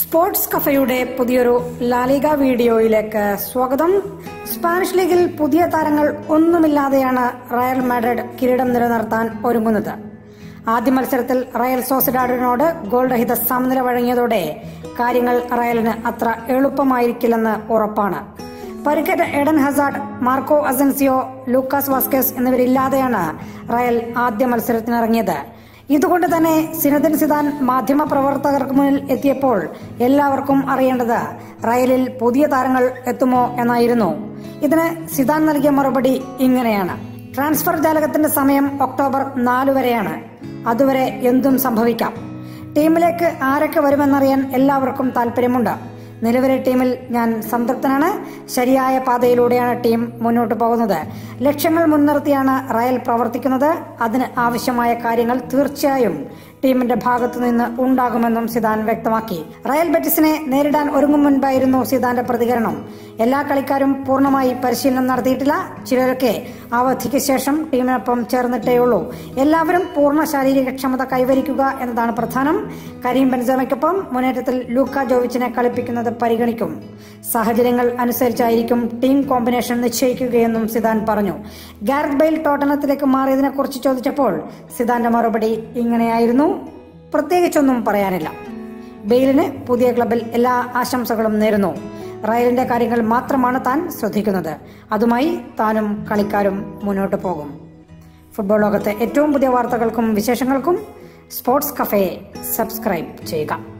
Sports കഫയുടെ പുതിയൊരു La Liga വീഡിയോയിലേക്ക് സ്വാഗതം. സ്പാനിഷ് ലീഗിൽ പുതിയ താരങ്ങൾ ഒന്നുമില്ലാതെയാണ് റയൽ മാഡ്രിഡ് കിരീടം നിലനിർത്താൻ ഒരുങ്ങുന്നത്. ആദ്യ മത്സരത്തിൽ റയൽ സോസിഡാഡിനോട് ഗോൾ രഹിത സമനില വഴങ്ങിയതോടെ കാര്യങ്ങൾ റയലിന് അത്ര എളുപ്പമായിരിക്കില്ലെന്ന് ഉറപ്പാണ്. പരിക്കേറ്റ Eden Hazard Marco Asensio Lucas Vazquez എന്നിവരില്ലാതെയാണ് Real ആദ്യ മത്സരത്തിനിറങ്ങിയത്. ഇതുകൊണ്ട് തന്നെ സിനദിൻ സിദാൻ മാധ്യമ പ്രവർത്തകർക്ക് മുന്നിൽ എത്തിയപ്പോൾ എല്ലാവർക്കും അറിയേണ്ടത് റയലിൽ പുതിയ താരങ്ങൾ എത്തുമോ എന്നായിരുന്നു. ഇതിന് സിദാൻ നൽകിയ മറുപടി ഇങ്ങനെയാണ്. ട്രാൻസ്ഫർ ജാലകത്തിന്റെ സമയം ഒക്ടോബർ നാല് വരെയാണ്. അതുവരെ എന്തും സംഭവിക്കാം. ടീമിലേക്ക് ആരൊക്കെ വരുമെന്നറിയാൻ എല്ലാവർക്കും താല്പര്യമുണ്ട് നിലവിലെ ടീമിൽ ഞാൻ സംതൃപ്തനാണ്. ശരിയായ പാതയിലൂടെയാണ് ടീം മുന്നോട്ട് പോകുന്നത്. ലക്ഷ്യങ്ങൾ മുൻനിർത്തിയാണ് റയൽ പ്രവർത്തിക്കുന്നത്. അതിന് ആവശ്യമായ കാര്യങ്ങൾ തീർച്ചയായും ടീമിന്റെ ഭാഗത്തു നിന്ന് ഉണ്ടാകുമെന്നും സിദാൻ വ്യക്തമാക്കി. റയൽ ബെറ്റിസിനെ നേരിടാൻ ഒരുങ്ങും മുൻപായിരുന്നു സിദാന്റെ പ്രതികരണം. എല്ലാ കളിക്കാരും പൂർണമായി പരിശീലനം നടത്തിയിട്ടില്ല. ചിലരൊക്കെ അവധിക്ക് ശേഷം ടീമിനൊപ്പം ചേർന്നിട്ടേയുള്ളൂ. എല്ലാവരും പൂർണ ശാരീരിക ക്ഷമത കൈവരിക്കുക എന്നതാണ് പ്രധാനം. കരീം ബെൻസമയ്ക്കൊപ്പം മുന്നേറ്റത്തിൽ ലൂക്ക ജോവിച്ചിനെ കളിപ്പിക്കുന്നത് പരിഗണിക്കും. സാഹചര്യങ്ങൾ അനുസരിച്ചായിരിക്കും ടീം കോമ്പിനേഷൻ നിശ്ചയിക്കുകയെന്നും സിദാൻ പറഞ്ഞു. ഗാരത് ബെയിൽ ടോട്ടനത്തിലേക്ക് മാറിയതിനെ കുറിച്ച് ചോദിച്ചപ്പോൾ സിദാന്റെ മറുപടി ഇങ്ങനെയായിരുന്നു. പ്രത്യേകിച്ചൊന്നും പറയാനില്ല. ബെയിലിന് പുതിയ ക്ലബിൽ എല്ലാ ആശംസകളും നേരുന്നു. റയലിന്റെ കാര്യങ്ങൾ മാത്രമാണ് താൻ ശ്രദ്ധിക്കുന്നത്. അതുമായി താനും കളിക്കാരും മുന്നോട്ട് പോകും. ഫുട്ബോൾ ലോകത്തെ ഏറ്റവും പുതിയ വാർത്തകൾക്കും വിശേഷങ്ങൾക്കും സ്പോർട്സ് കഫേ സബ്സ്ക്രൈബ് ചെയ്യുക.